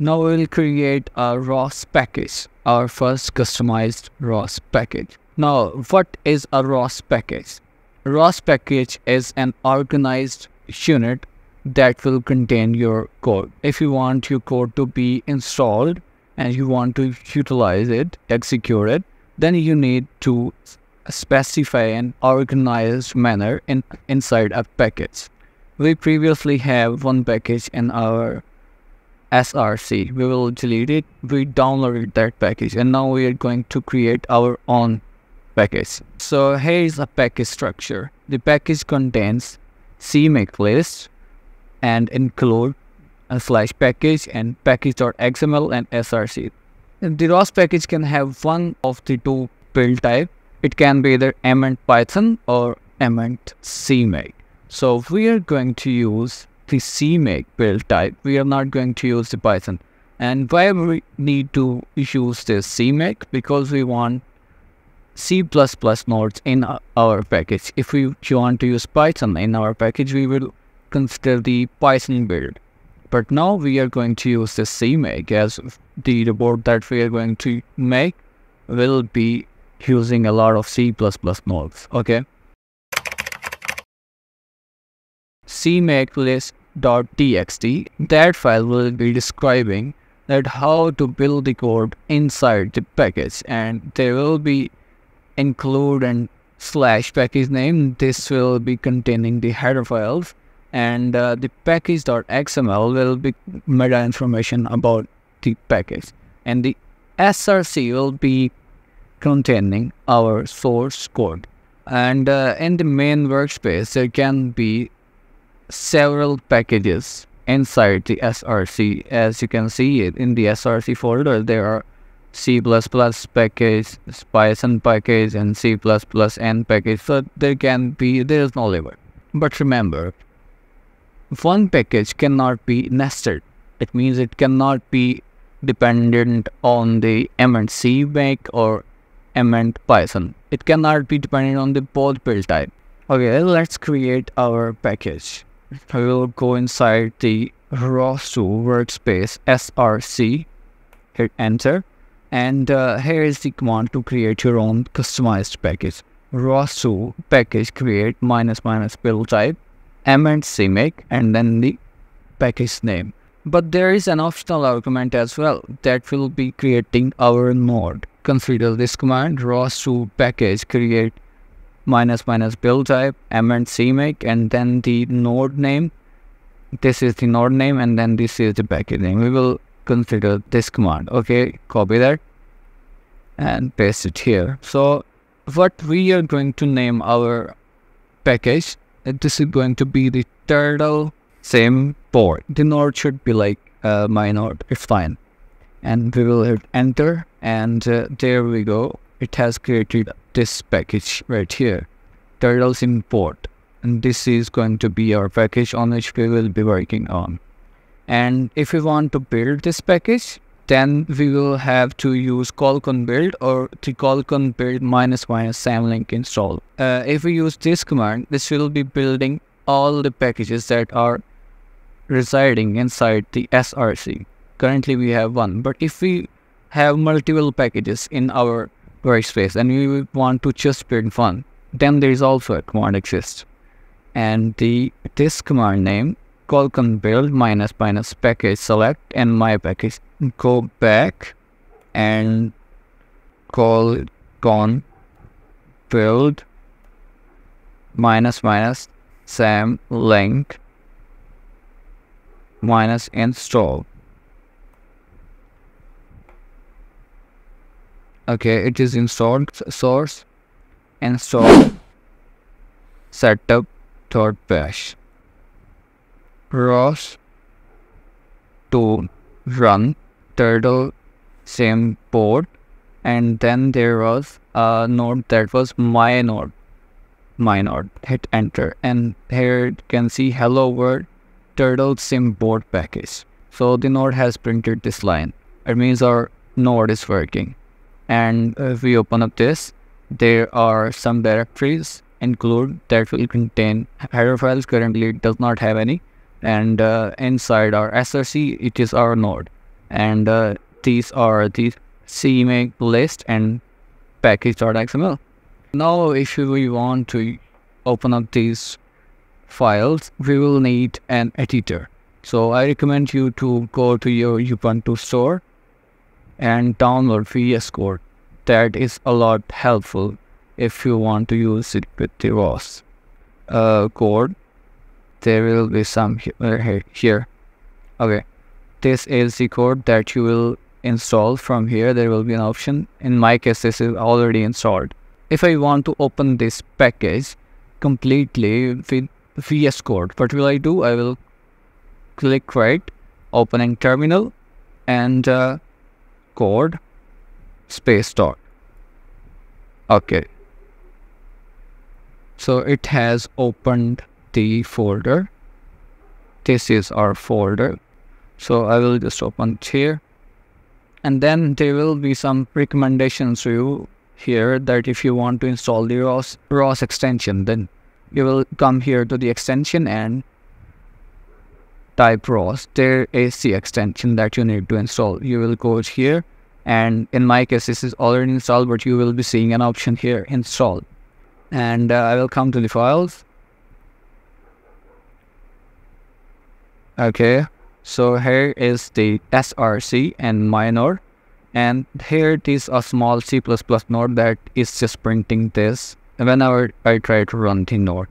Now we will create a ROS package, our first customized ROS package. Now, what is a ROS package? ROS package is an organized unit that will contain your code. If you want your code to be installed and you want to utilize it, execute it, then you need to specify an organized manner in inside a package. We previously have one package in our src. We will delete it. We downloaded that package and now we are going to create our own package. So here is a package structure. The package contains CMake list and include a slash package and package.xml and src. The ROS package can have one of the two build type. It can be either ament Python or ament CMake. So we are going to use the CMake build type. We are not going to use the Python. And why we need to use this CMake? Because we want C++ nodes in our package. If we want to use Python in our package, we will consider the Python build. But now we are going to use the CMake as the report that we are going to make will be using a lot of C++ nodes. Okay. CMake list.txt. That file will be describing that how to build the code inside the package and there will be include and slash package name. This will be containing the header files and uh, the package.xml will be meta information about the package and the src will be containing our source code and uh, in the main workspace there can be several packages inside the src as you can see it in the src folder there are C++ package, Python package, and C++ N package. So there can be, there is no limit. But remember, one package cannot be nested. It means it cannot be dependent on the ament CMake or ament Python. It cannot be dependent on the both build type. Okay, let's create our package. I will go inside the ROS2 workspace src, hit enter and uh, here is the command to create your own customized package. ROS2 package create minus minus build type, ament CMake, and then the package name. But there is an optional argument as well that will be creating our node. Consider this command ROS2 package create minus minus build type, ament CMake, and then the node name. This is the node name, and then this is the package name. We will consider this command. Okay copy that and paste it here. So what we are going to name our package this is going to be the turtle same port the node should be like uh, my node. It's fine. And we will hit enter and uh, there we go it has created this package right here. Turtles import and this is going to be our package on which we will be working on. And if we want to build this package then we will have to use colcon build or the colcon build minus minus symlink install. Uh, if we use this command this will be building all the packages that are residing inside the src currently we have one but if we have multiple packages in our workspace and we want to just build one. Then there is also a command exists and the this command name colcon build minus minus package select and my package go back and call con build minus minus sam link minus install okay it is installed source install setup third bash. ROS to run turtle same port and then there was a node that was my node my node hit enter. And here you can see hello world turtle sim board package. So the node has printed this line. It means our node is working and if we open up this there are some directories include that will contain header files currently it does not have any and uh, inside our src it is our node and uh, these are the CMake list and package.xml. Now if we want to open up these files, we will need an editor. So I recommend you to go to your Ubuntu store and download VS Code. That is a lot helpful if you want to use it with the ROS uh, code. There will be some uh, here. Okay, this is the code that you will install from here. There will be an option. In my case, this is already installed. If I want to open this package completely with VS Code, what will I do? I will click right, opening terminal, and uh, code space dot. Okay. So it has opened the folder. This is our folder. So I will just open it here. And then there will be some recommendations to you here that if you want to install the ROS, ROS extension, then you will come here to the extension and type ROS. There is the extension that you need to install. You will go here and in my case this is already installed but you will be seeing an option here install and uh, I will come to the files okay so here is the src and minor and here it is a small c++ node that is just printing this whenever I try to run the node